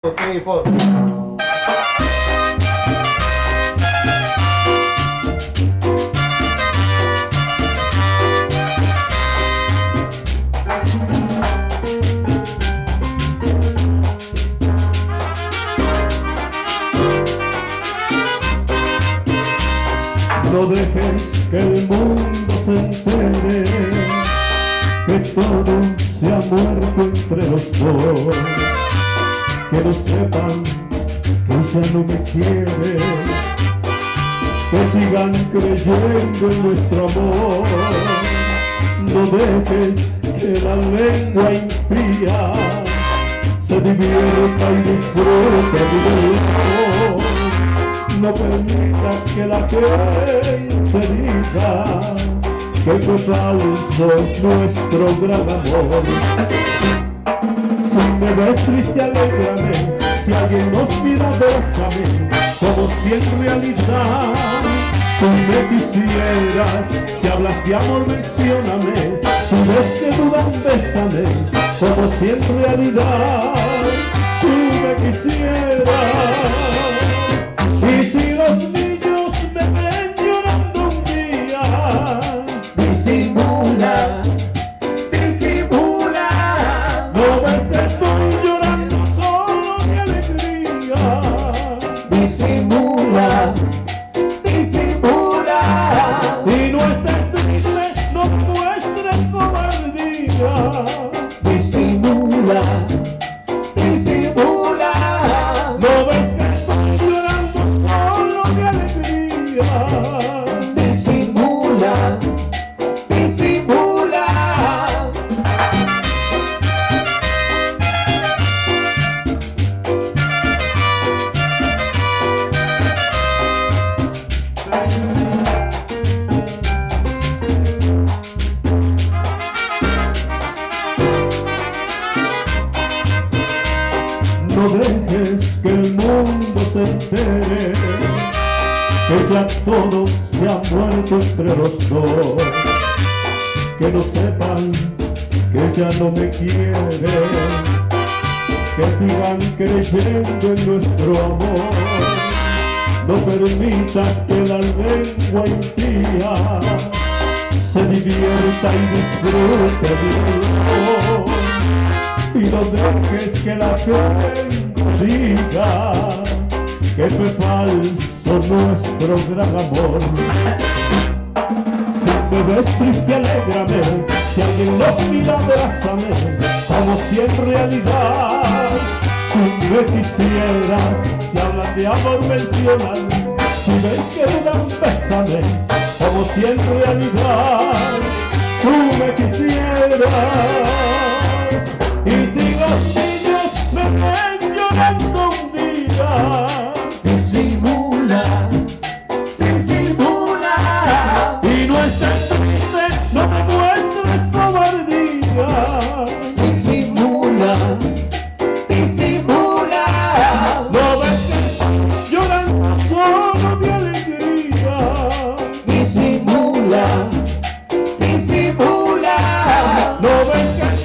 No dejes que el mundo No sepan que ya no me quiere, que sigan creyendo en nuestro amor. No dejes que la lengua impía se divierta y disfrute del amor no permitas que la gente diga que fue falso nuestro gran amor. Me ves triste, alégrame, si alguien nos mira, bésame, como si en realidad tú me quisieras. Si hablas de amor, mencióname, si ves que dudan, bésame, como si en realidad No dejes que el mundo se entere que ya todo se ha muerto entre los dos. Que no sepan que ya no me quieren, que sigan creyendo en nuestro amor. No permitas que la lengua impía se divierta y disfrute del amor y no dejes que la gente diga que fue falso nuestro gran amor. Si me ves triste, alégrame, si alguien nos mira, abrázame, como si en realidad tú me quisieras. Si hablan de amor, mencionan, si ves que dudan, bésame, como si en realidad tú me quisieras. Disimula, disimula, no vengas.